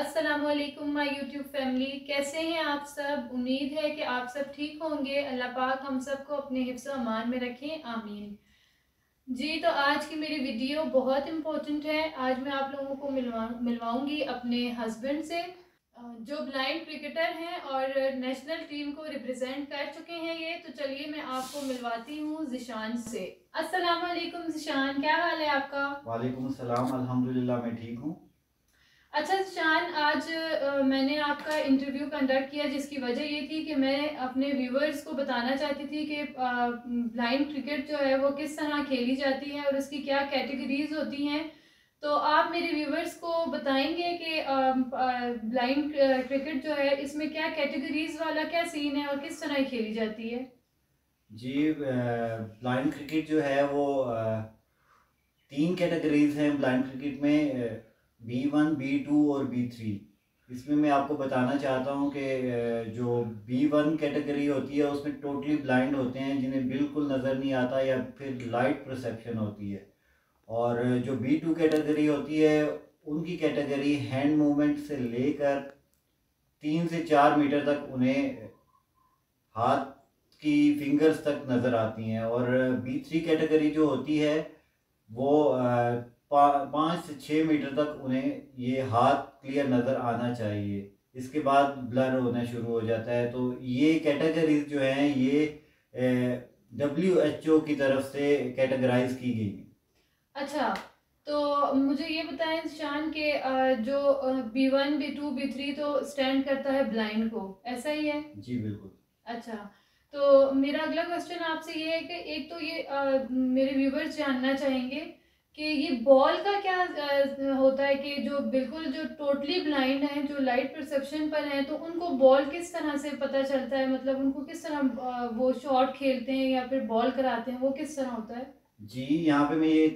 असलकुम my YouTube family. कैसे हैं आप सब? उम्मीद है कि आप सब ठीक होंगे। अल्लाह पाक हम सबको अपने हिफ्स अमान में रखें। आमीन। जी तो आज की मेरी वीडियो बहुत इम्पोर्टेंट है। आज मैं आप लोगों को मिलवा, मिलवाऊँगी अपने हस्बैंड से जो ब्लाइंड क्रिकेटर हैं और नेशनल टीम को रिप्रेजेंट कर चुके हैं ये। तो चलिए मैं आपको मिलवाती हूँ जिशान से। अस्सलाम वालेकुम जिशान, क्या हाल है आपका? वालेकुम सलाम अल्हम्दुलिल्लाह, मैं ठीक हूँ। अच्छा शान आज आ, मैंने आपका इंटरव्यू कंडक्ट किया जिसकी वजह ये थी कि मैं अपने व्यूवर्स को बताना चाहती थी कि ब्लाइंड क्रिकेट जो है वो किस तरह खेली जाती है और उसकी क्या कैटेगरीज होती हैं। तो आप मेरे व्यूवर्स को बताएँगे कि ब्लाइंड क्रिकेट जो है इसमें क्या कैटेगरीज वाला क्या सीन है और किस तरह खेली जाती है? जी ब्लाइंड क्रिकेट जो है वो तीन कैटेगरीज हैं ब्लाइंड क्रिकेट में बी वन बी टू और बी थ्री इसमें मैं आपको बताना चाहता हूँ कि जो बी वन कैटेगरी होती है, उसमें टोटली ब्लाइंड होते हैं, जिन्हें बिल्कुल नज़र नहीं आता या फिर लाइट परसेप्शन होती है। और जो बी टू कैटेगरी होती है, उनकी कैटेगरी हैंड मूवमेंट से लेकर तीन से चार मीटर तक उन्हें हाथ की फिंगर्स तक नज़र आती हैं। और बी थ्री कैटेगरी जो होती है, वो पाँच से छः मीटर तक उन्हें ये हाथ क्लियर नज़र आना चाहिए। इसके बाद ब्लर होना शुरू हो जाता है। तो ये कैटेगरीज जो हैं ये डब्ल्यू एच ओ की तरफ़ से कैटेगराइज की गई अच्छा तो मुझे ये बताएँ शान के जो B one B two B three तो स्टैंड करता है ब्लाइंड को। ऐसा ही है? जी बिल्कुल। अच्छा तो मेरा अगला क्वेश्चन आपसे ये है कि एक तो ये आ, मेरे व्यूवर्स जानना चाहेंगे कि ये बॉल का क्या होता है कि जो बिल्कुल जो टोटली ब्लाइंड हैं, जो लाइट परसेप्शन पर हैं तो उनको बॉल किस तरह से पता चलता है? मतलब उनको किस तरह वो शॉट खेलते हैं या फिर बॉल कराते हैं, वो किस तरह होता है? जी, यहाँ पे मैं ये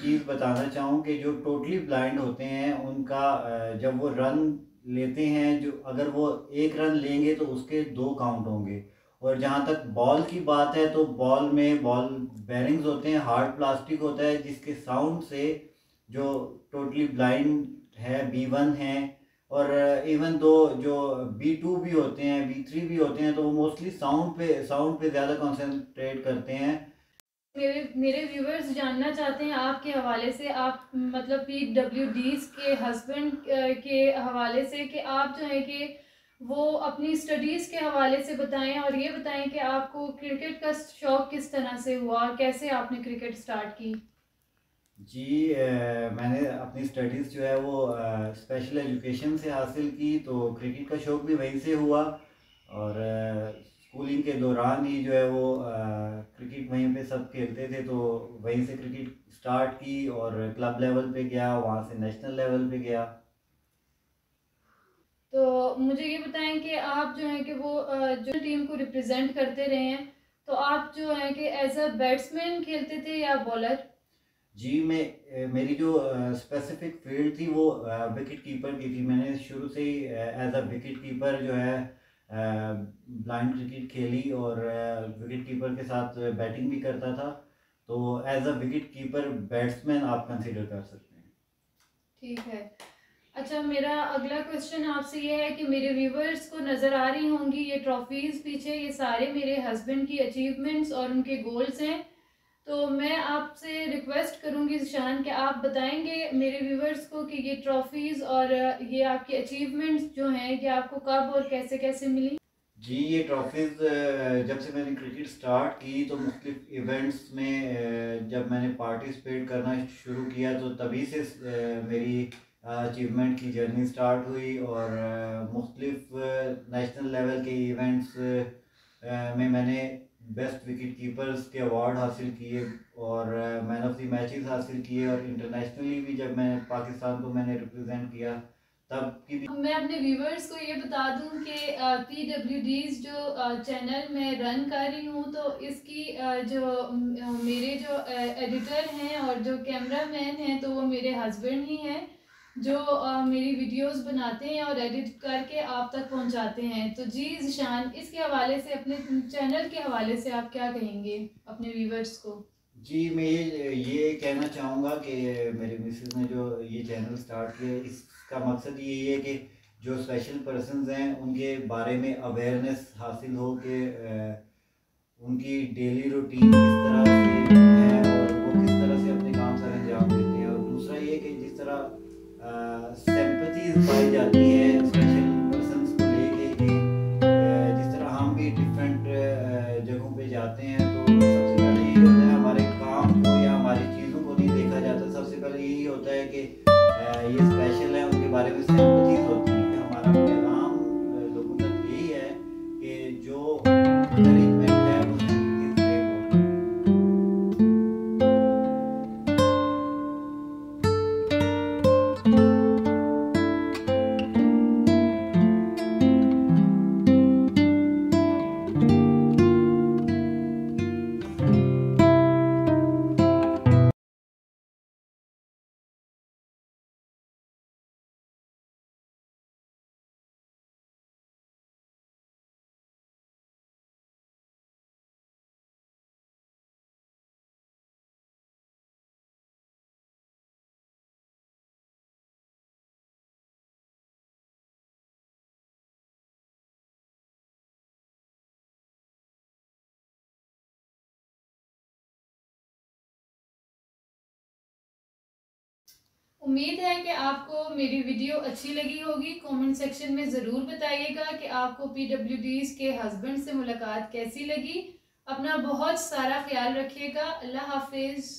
चीज़ बताना चाहूँ कि जो टोटली ब्लाइंड होते हैं, उनका जब वो रन लेते हैं, जो अगर वो एक रन लेंगे तो उसके दो काउंट होंगे। और जहाँ तक बॉल की बात है तो बॉल में बॉल बैरिंग्स होते हैं हार्ड प्लास्टिक होता है, जिसके साउंड से जो टोटली ब्लाइंड है बी वन है, और इवन दो जो बी टू भी होते हैं बी थ्री भी होते हैं तो वो मोस्टली साउंड पे साउंड पे ज़्यादा कंसंट्रेट करते हैं। मेरे मेरे व्यूवर्स जानना चाहते हैं आपके हवाले से, आप मतलब पी डब्ल्यू डीज के हस्बैंड के हवाले से कि आप जो है कि वो अपनी स्टडीज़ के हवाले से बताएँ और ये बताएँ कि आपको क्रिकेट का शौक़ किस तरह से हुआ कैसे आपने क्रिकेट स्टार्ट की? जी आ, मैंने अपनी स्टडीज़ जो है वो स्पेशल एजुकेशन से हासिल की तो क्रिकेट का शौक़ भी वहीं से हुआ और स्कूलिंग के दौरान ही जो है वो क्रिकेट वहीं पे सब खेलते थे तो वहीं से क्रिकेट स्टार्ट की और क्लब लेवल पे गया वहाँ से नेशनल लेवल पे गया। मुझे ये बताएँ कि आप जो है कि वो जो टीम को रिप्रेजेंट करते रहे हैं तो आप जो है कि एज अ बैट्समैन खेलते थे या बॉलर जी मैं मेरी जो स्पेसिफिक फ़ील्ड थी वो विकेट कीपर की थी। मैंने शुरू से ही एज अ विकेट कीपर जो है ब्लाइंड क्रिकेट खेली और विकेट कीपर के साथ बैटिंग भी करता था। तो as a wicket keeper batsman आप कंसिडर कर सकते हैं। ठीक है। अच्छा मेरा अगला क्वेश्चन आपसे ये है कि मेरे व्यूवर्स को नज़र आ रही होंगी ये ट्रॉफीज़ पीछे, ये सारे मेरे हस्बैंड की अचीवमेंट्स और उनके गोल्स हैं। तो मैं आपसे रिक्वेस्ट करूँगी शान कि आप बताएँगे मेरे व्यूवर्स को कि ये ट्रॉफीज़ और ये आपकी अचीवमेंट्स जो हैं, ये आपको कब और कैसे कैसे मिली? जी, ये ट्रॉफीज़ जब से मैंने क्रिकेट स्टार्ट की तो मुख्तलिफ़ इवेंट्स में जब मैंने पार्टिसिपेट करना शुरू किया तो तभी से मेरी अचीवमेंट की जर्नी स्टार्ट हुई और मुख्तलिफ़ नेशनल लेवल के इवेंट्स में मैंने बेस्ट विकेट कीपर्स के अवार्ड हासिल किए और मैन ऑफ़ द मैचेस हासिल किए और इंटरनेशनली भी जब मैं पाकिस्तान को मैंने रिप्रेजेंट किया मैं अपने व्यूवर्स को ये बता दूँ कि पी डब्ल्यू जो चैनल मैं रन कर रही हूँ तो इसकी जो मेरे जो एडिटर हैं और जो कैमरा मैन हैं तो वो मेरे हस्बैंड ही हैं, जो मेरी वीडियोस बनाते हैं और एडिट करके आप तक पहुंचाते हैं। तो जी, जिशान, इसके हवाले से, अपने चैनल के हवाले से आप क्या कहेंगे, अपने व्यूवर्स को? जी, मैं ये ये कहना चाहूँगा कि मेरे मिसेस ने जो ये चैनल स्टार्ट किया इसका मकसद यही है कि जो स्पेशल पर्सनस हैं, उनके बारे में अवेयरनेस हासिल हो कि उनकी डेली रूटीन किस तरह से है और वो किस तरह से अपने काम सर अंजाम देते हैं। और दूसरा ये कि जिस तरह सिंपथीज पाई जाती हैं स्पेशल पर्सनस को लेके जिस तरह हम भी डिफरेंट जगहों पे जाते हैं तो कि ये स्पेशल है, उनके बारे में सिर्फ़ चीज़ होती है हमारा पैगाम लोगों तक यही है कि जो उम्मीद है कि आपको मेरी वीडियो अच्छी लगी होगी। कमेंट सेक्शन में ज़रूर बताइएगा कि आपको पी के हस्बैंड से मुलाकात कैसी लगी। अपना बहुत सारा ख्याल रखिएगा। अल्लाह हाफिज़।